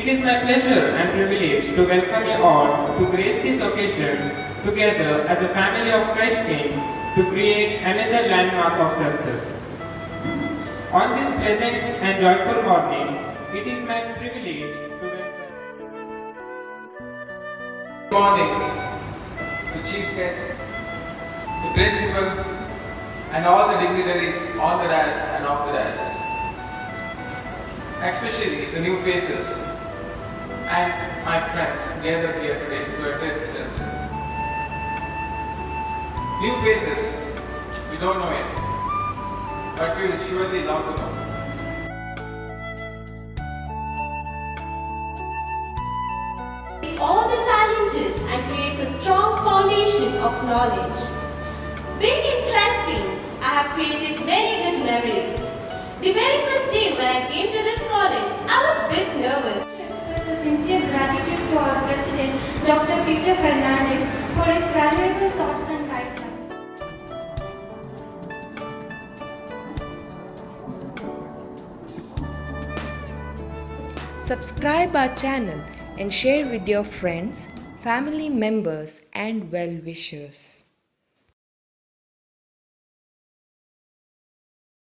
It is my pleasure and privilege to welcome you all to grace this occasion together as a family of Christ King to create another landmark of success. On this pleasant and joyful morning, it is my privilege to welcome Good morning to Chief Guest, the Principal, and all the dignitaries on the dais and off the dais. Especially the new faces and my friends gathered here today to address ceremony. New faces, we don't know yet, but we will surely love to know. all the challenges and creates a strong foundation of knowledge. Being interesting, I have created many good memories. The very first day when I came to this college, I was a bit nervous. President, Dr. Peter Fernandez, for his valuable thoughts and guidelines. Subscribe our channel and share with your friends, family members and well-wishers.